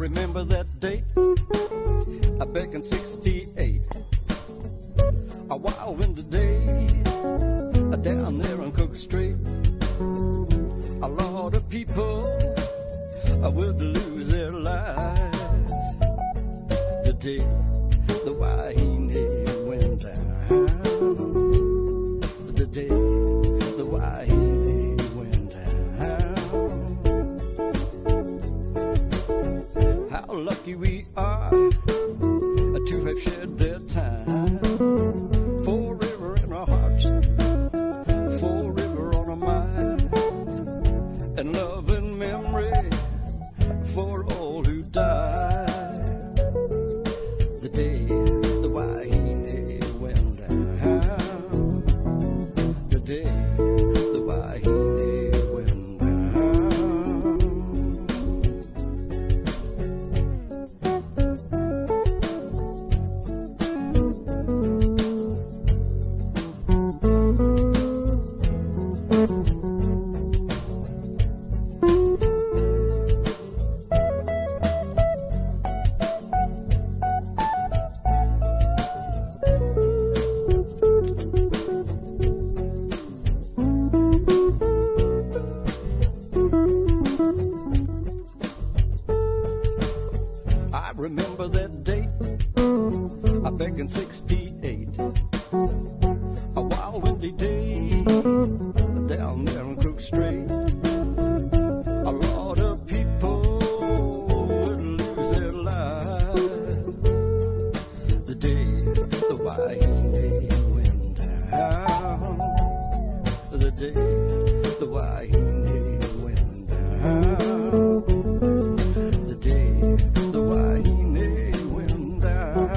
remember that day, I back in 68. A wild winter day, down there on Cook Strait. A lot of people uh, would lose their lives the day the Wahine lucky we are to have shared their time. Forever in our hearts, forever on our mind, and love and memory for all remember that date, I back in 68. A wild windy day, The day the Wahine went down. The day the went down.